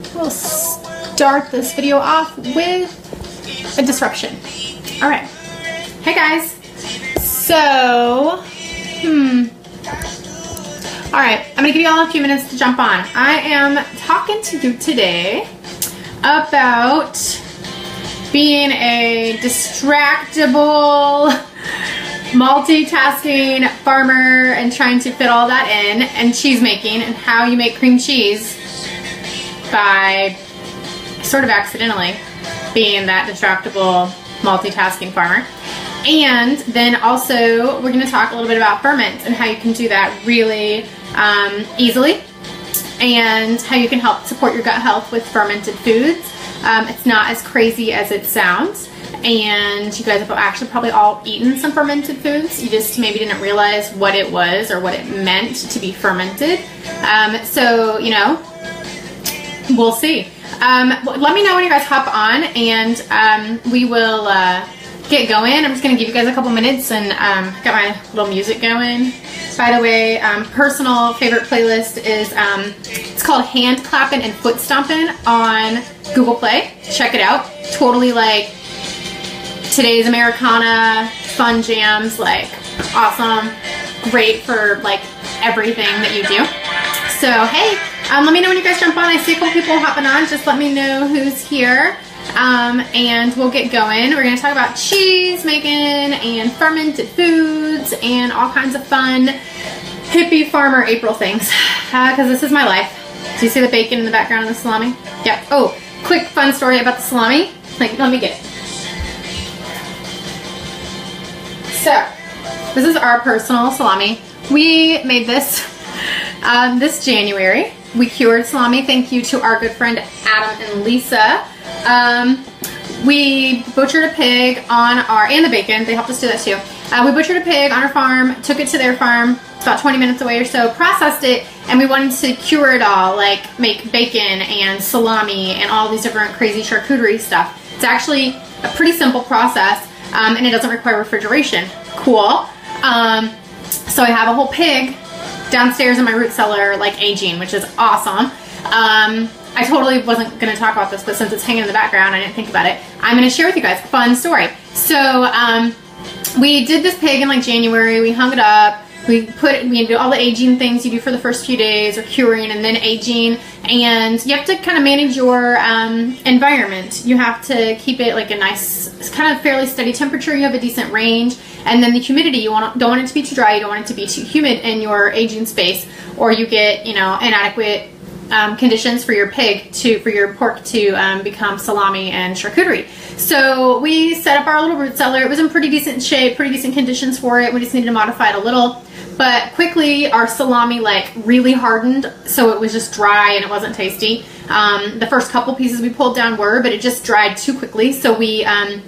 We'll start this video off with a disruption. All right. Hey guys. So, hmm. All right, I'm gonna give you all a few minutes to jump on. I am talking to you today about being a distractible, multitasking farmer and trying to fit all that in, and cheese making, and how you make cream cheese by sort of accidentally being that distractible, multitasking farmer. And then also, we're going to talk a little bit about ferments and how you can do that really um, easily and how you can help support your gut health with fermented foods. Um, it's not as crazy as it sounds. And you guys have actually probably all eaten some fermented foods. You just maybe didn't realize what it was or what it meant to be fermented. Um, so, you know, we'll see. Um, let me know when you guys hop on and um, we will uh, get going. I'm just going to give you guys a couple minutes and um, got my little music going. By the way, um, personal favorite playlist is, um, it's called Hand Clapping and Foot Stomping on Google Play. Check it out. Totally like today's Americana, fun jams, like awesome. Great for like everything that you do. So, hey, um, let me know when you guys jump on. I see a couple people hopping on. Just let me know who's here. Um, and we'll get going. We're going to talk about cheese making and fermented foods and all kinds of fun hippie farmer April things. Because uh, this is my life. Do you see the bacon in the background of the salami? Yep. Oh, quick fun story about the salami. Like, let me get it. So, this is our personal salami. We made this um, this January. We cured salami. Thank you to our good friend Adam and Lisa. Um, we butchered a pig on our, and the bacon, they helped us do that too. Uh, we butchered a pig on our farm, took it to their farm, it's about 20 minutes away or so, processed it, and we wanted to cure it all, like make bacon and salami and all these different crazy charcuterie stuff. It's actually a pretty simple process, um, and it doesn't require refrigeration. Cool. Um, so I have a whole pig downstairs in my root cellar, like aging, which is awesome. Um, I totally wasn't going to talk about this, but since it's hanging in the background, I didn't think about it. I'm going to share with you guys a fun story. So, um, we did this pig in like January. We hung it up. We put we do all the aging things you do for the first few days, or curing, and then aging. And you have to kind of manage your um, environment. You have to keep it like a nice, kind of fairly steady temperature. You have a decent range, and then the humidity. You want don't want it to be too dry. You don't want it to be too humid in your aging space, or you get you know inadequate um, conditions for your pig to for your pork to um, become salami and charcuterie. So we set up our little root cellar. It was in pretty decent shape, pretty decent conditions for it. We just needed to modify it a little. But quickly, our salami like really hardened, so it was just dry and it wasn't tasty. Um, the first couple pieces we pulled down were, but it just dried too quickly, so we um,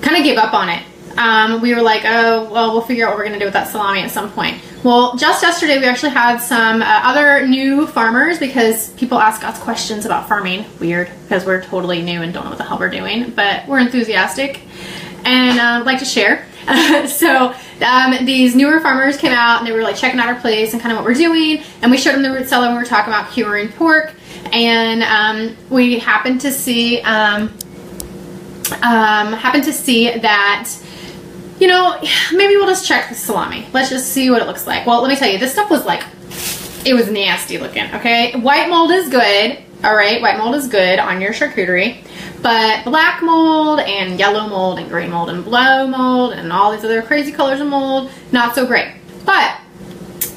kind of gave up on it. Um, we were like, oh, well, we'll figure out what we're to do with that salami at some point. Well, just yesterday we actually had some uh, other new farmers because people ask us questions about farming. Weird, because we're totally new and don't know what the hell we're doing, but we're enthusiastic and uh, like to share. so um, these newer farmers came out and they were like checking out our place and kind of what we're doing, and we showed them the root cellar when we were talking about curing pork, and um, we happened to see um, um happened to see that you know, maybe we'll just check the salami. Let's just see what it looks like. Well, let me tell you, this stuff was like, it was nasty looking, okay? White mold is good, all right? White mold is good on your charcuterie. But black mold and yellow mold and green mold and blue mold and all these other crazy colors of mold, not so great. But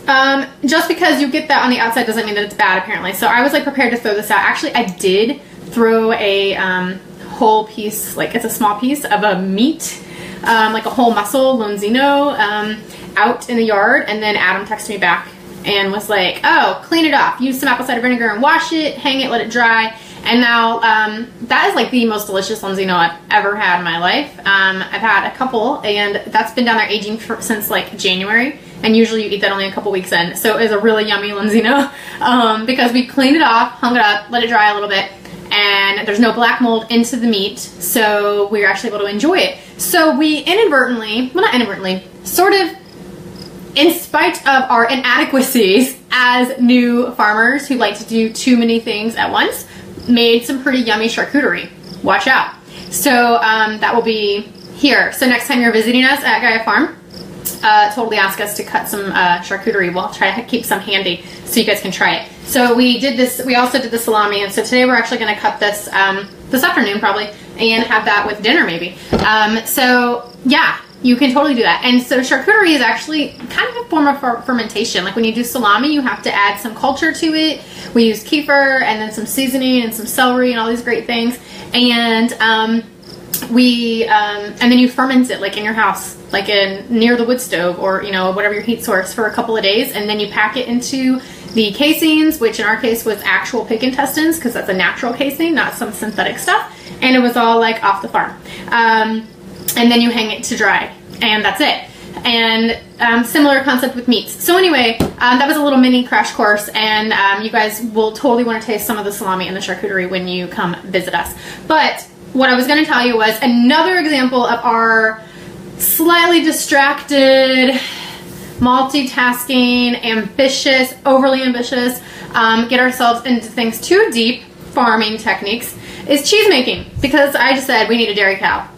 um, just because you get that on the outside doesn't mean that it's bad apparently. So I was like prepared to throw this out. Actually, I did throw a um, whole piece, like it's a small piece of a meat um, like a whole muscle, Lonzino, um, out in the yard. And then Adam texted me back and was like, oh, clean it off. Use some apple cider vinegar and wash it, hang it, let it dry. And now um, that is like the most delicious Lonzino I've ever had in my life. Um, I've had a couple, and that's been down there aging for, since like January. And usually you eat that only a couple weeks in. So it was a really yummy Lonzino um, because we cleaned it off, hung it up, let it dry a little bit, and there's no black mold into the meat, so we are actually able to enjoy it. So we inadvertently, well not inadvertently, sort of in spite of our inadequacies as new farmers who like to do too many things at once, made some pretty yummy charcuterie. Watch out. So um, that will be here. So next time you're visiting us at Gaia Farm, uh, totally ask us to cut some uh, charcuterie. We'll try to keep some handy so you guys can try it. So we did this, we also did the salami, and so today we're actually going to cut this um, this afternoon probably, and have that with dinner maybe. Um, so yeah, you can totally do that. And so charcuterie is actually kind of a form of fer fermentation. Like when you do salami, you have to add some culture to it. We use kefir and then some seasoning and some celery and all these great things. And um, we um, and then you ferment it like in your house like in near the wood stove or you know whatever your heat source for a couple of days and then you pack it into the casings which in our case was actual pig intestines because that's a natural casing not some synthetic stuff and it was all like off the farm um, and then you hang it to dry and that's it and um, similar concept with meats. So anyway, um, that was a little mini crash course and um, you guys will totally want to taste some of the salami and the charcuterie when you come visit us. But what I was going to tell you was another example of our slightly distracted, multitasking, ambitious, overly ambitious, um, get ourselves into things too deep farming techniques is cheese making because I just said we need a dairy cow.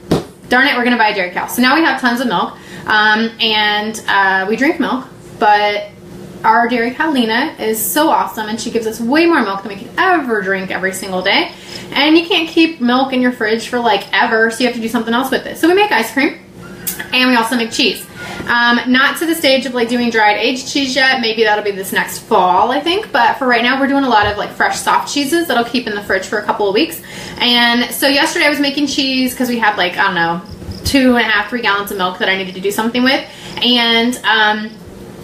Darn it, we're going to buy a dairy cow. So now we have tons of milk um, and uh, we drink milk, but our dairy cow Lena is so awesome and she gives us way more milk than we could ever drink every single day. And you can't keep milk in your fridge for like ever, so you have to do something else with it. So we make ice cream and we also make cheese. Um, not to the stage of like doing dried aged cheese yet. Maybe that'll be this next fall, I think. But for right now, we're doing a lot of like fresh soft cheeses that'll keep in the fridge for a couple of weeks. And so yesterday I was making cheese because we had like, I don't know, two and a half, three gallons of milk that I needed to do something with. And um,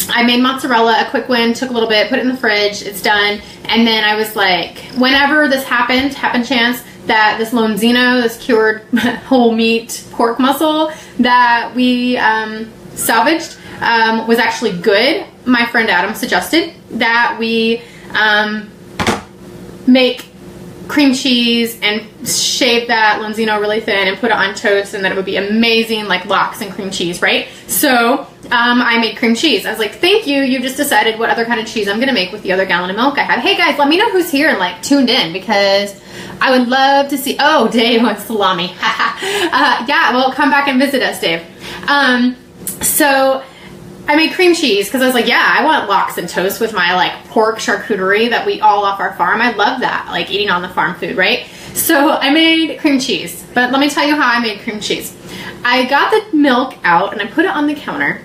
I made mozzarella, a quick one, took a little bit, put it in the fridge, it's done. And then I was like, whenever this happened, happened chance that this Lonzino, this cured whole meat pork muscle that we um, salvaged um, was actually good. My friend Adam suggested that we um, make cream cheese and shave that Lonzino really thin and put it on toast and that it would be amazing like lox and cream cheese, right? So um, I made cream cheese. I was like, thank you. You've just decided what other kind of cheese I'm going to make with the other gallon of milk I have. Hey guys, let me know who's here and like tuned in because I would love to see. Oh, Dave wants salami. uh, yeah, well, come back and visit us, Dave. Um, so I made cream cheese because I was like, yeah, I want lox and toast with my like pork charcuterie that we all off our farm. I love that, like eating on the farm food, right? So I made cream cheese, but let me tell you how I made cream cheese. I got the milk out and I put it on the counter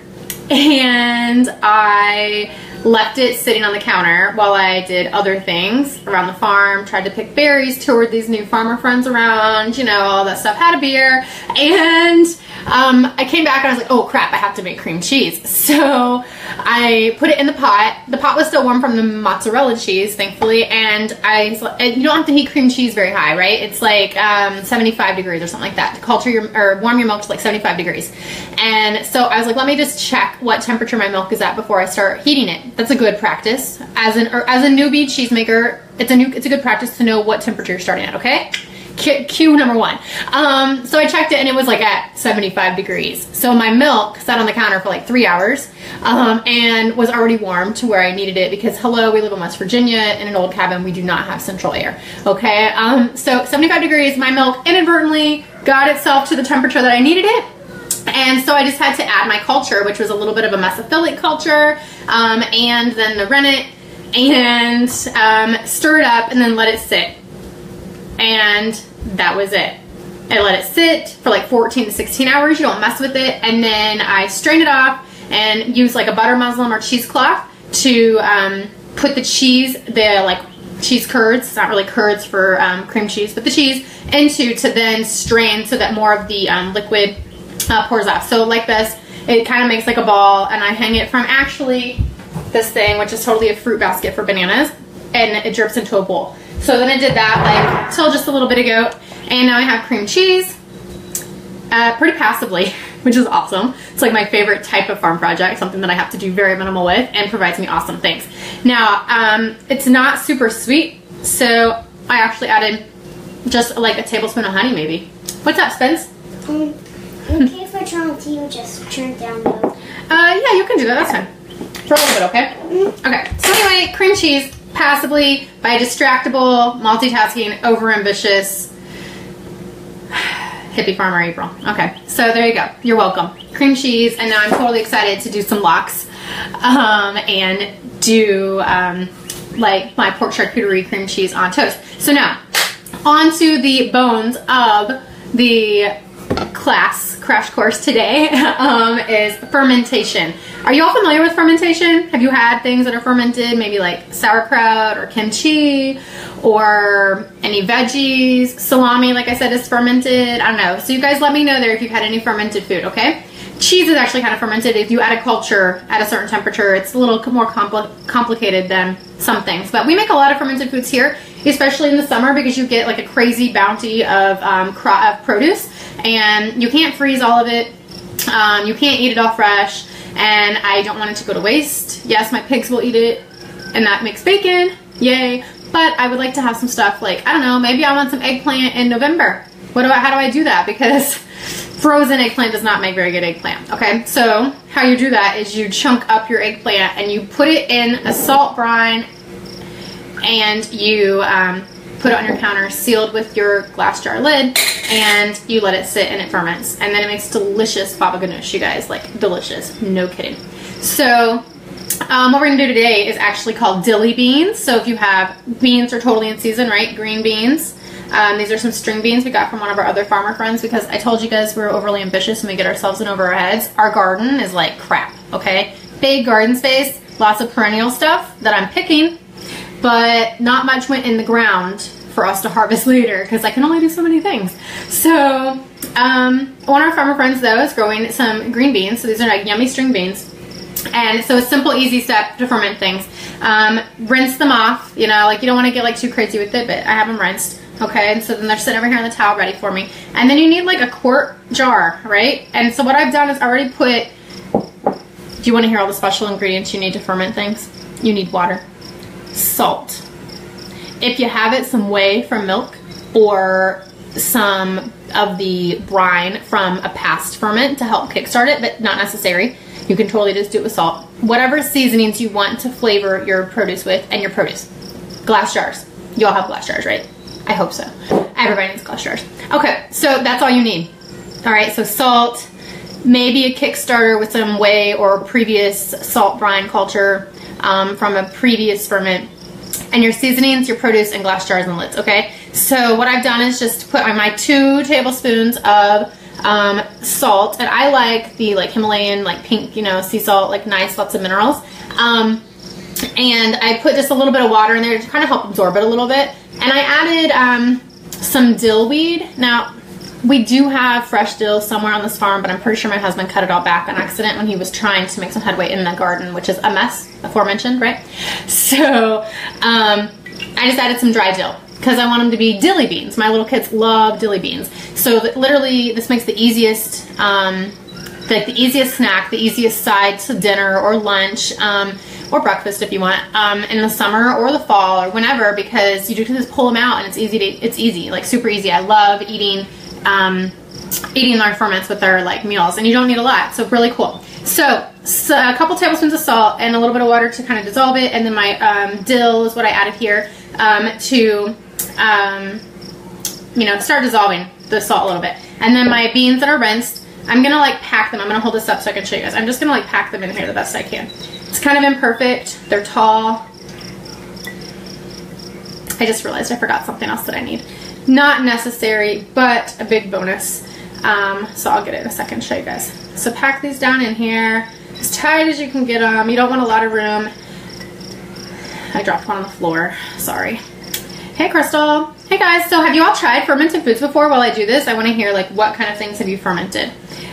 and I left it sitting on the counter while I did other things around the farm, tried to pick berries, toured these new farmer friends around, you know, all that stuff, had a beer, and um, I came back and I was like, oh crap, I have to make cream cheese. So I put it in the pot. The pot was still warm from the mozzarella cheese, thankfully, and I, and you don't have to heat cream cheese very high, right? It's like um, 75 degrees or something like that to culture your, or warm your milk to like 75 degrees. And so I was like, let me just check what temperature my milk is at before I start heating it. That's a good practice. As an, as a newbie cheesemaker, it's a new, it's a good practice to know what temperature you're starting at, okay? cue number one. Um, so I checked it and it was like at 75 degrees. So my milk sat on the counter for like three hours um, and was already warm to where I needed it because hello, we live in West Virginia in an old cabin. We do not have central air. Okay. Um, so 75 degrees, my milk inadvertently got itself to the temperature that I needed it. And so I just had to add my culture, which was a little bit of a mesophilic culture, um, and then the rennet, and um, stir it up and then let it sit and that was it. I let it sit for like 14 to 16 hours. You don't mess with it. And then I strained it off and used like a butter muslin or cheesecloth to um, put the cheese, the like cheese curds, it's not really curds for um, cream cheese, but the cheese into to then strain so that more of the um, liquid uh, pours off. So like this, it kind of makes like a ball and I hang it from actually this thing, which is totally a fruit basket for bananas, and it drips into a bowl. So then I did that like till just a little bit ago. And now I have cream cheese uh, pretty passively, which is awesome. It's like my favorite type of farm project, something that I have to do very minimal with and provides me awesome things. Now, um, it's not super sweet, so I actually added just like a tablespoon of honey maybe. What's up, Spence? Um, okay if I turn to you, just turn it down low. Uh, yeah, you can do that, that's fine. For a little bit, okay? Mm -hmm. Okay, so anyway, cream cheese passively by distractible, multitasking, overambitious hippie farmer April. Okay, so there you go. You're welcome. Cream cheese, and now I'm totally excited to do some lox um, and do um, like my pork charcuterie cream cheese on toast. So now, on to the bones of the class crash course today um, is fermentation. Are you all familiar with fermentation? Have you had things that are fermented, maybe like sauerkraut or kimchi or any veggies? Salami, like I said, is fermented. I don't know. So you guys let me know there if you've had any fermented food, okay? Cheese is actually kind of fermented. If you add a culture at a certain temperature, it's a little more compl complicated than some things. But we make a lot of fermented foods here, especially in the summer because you get like a crazy bounty of, um, of produce and you can't freeze all of it. Um, you can't eat it all fresh and I don't want it to go to waste. Yes, my pigs will eat it and that makes bacon, yay. But I would like to have some stuff like, I don't know, maybe I want some eggplant in November. What do I, how do I do that? Because frozen eggplant does not make very good eggplant, okay? So how you do that is you chunk up your eggplant and you put it in a salt brine and you um, put it on your counter sealed with your glass jar lid and you let it sit and it ferments. And then it makes delicious baba ganoush you guys like delicious. No kidding. So um, what we're gonna do today is actually called dilly beans. So if you have beans are totally in season right? Green beans um, these are some string beans we got from one of our other farmer friends because I told you guys we are overly ambitious and we get ourselves in over our heads. Our garden is like crap, okay? Big garden space, lots of perennial stuff that I'm picking but not much went in the ground for us to harvest later because I can only do so many things. So um, one of our farmer friends though is growing some green beans. So these are like yummy string beans. And so a simple, easy step to ferment things. Um, rinse them off, you know, like you don't want to get like too crazy with it, but I have them rinsed. Okay, and so then they're sitting over here on the towel ready for me. And then you need like a quart jar, right? And so what I've done is already put, do you want to hear all the special ingredients you need to ferment things? You need water salt. If you have it, some whey from milk or some of the brine from a past ferment to help kickstart it, but not necessary. You can totally just do it with salt. Whatever seasonings you want to flavor your produce with and your produce. Glass jars. You all have glass jars, right? I hope so. Everybody needs glass jars. Okay, so that's all you need. All right, so salt, maybe a Kickstarter with some whey or previous salt brine culture um, from a previous ferment and your seasonings, your produce, and glass jars and lids, okay? So what I've done is just put on my two tablespoons of um, salt, and I like the like Himalayan, like pink, you know, sea salt, like nice, lots of minerals. Um, and I put just a little bit of water in there to kind of help absorb it a little bit. And I added um, some dill weed. Now, we do have fresh dill somewhere on this farm, but I'm pretty sure my husband cut it all back on accident when he was trying to make some headway in the garden, which is a mess, aforementioned, right? So um, I just added some dry dill because I want them to be dilly beans. My little kids love dilly beans. So literally this makes the easiest, um, like the easiest snack, the easiest side to dinner or lunch. Um, or breakfast if you want um, in the summer or the fall or whenever because you just pull them out and it's easy to it's easy like super easy. I love eating um, eating large ferments with their like meals and you don't need a lot so really cool. So, so, a couple tablespoons of salt and a little bit of water to kind of dissolve it and then my um, dill is what I added here um, to um, you know start dissolving the salt a little bit. And then my beans that are rinsed I'm gonna like pack them. I'm gonna hold this up so I can show you guys. I'm just gonna like pack them in here the best I can it's kind of imperfect they're tall I just realized I forgot something else that I need not necessary, but a big bonus. Um, so I'll get it in a second show you guys. So pack these down in here as tight as you can get them. You don't want a lot of room. I dropped one on the floor. Sorry. Hey, Crystal. Hey, guys. So have you all tried fermented foods before while I do this? I want to hear, like, what kind of things have you fermented?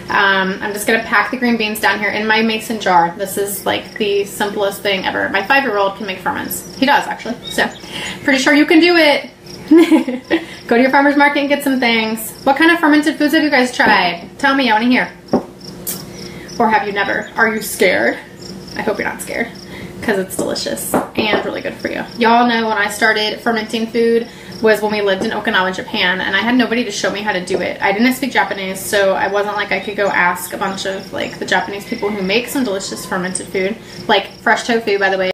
Um, I'm just going to pack the green beans down here in my mason jar. This is, like, the simplest thing ever. My five-year-old can make ferments. He does, actually. So pretty sure you can do it. Go to your farmer's market and get some things. What kind of fermented foods have you guys tried? Tell me, I want to hear. Or have you never? Are you scared? I hope you're not scared because it's delicious and really good for you. Y'all know when I started fermenting food was when we lived in Okinawa, Japan, and I had nobody to show me how to do it. I didn't speak Japanese, so I wasn't like I could go ask a bunch of like the Japanese people who make some delicious fermented food, like fresh tofu, by the way.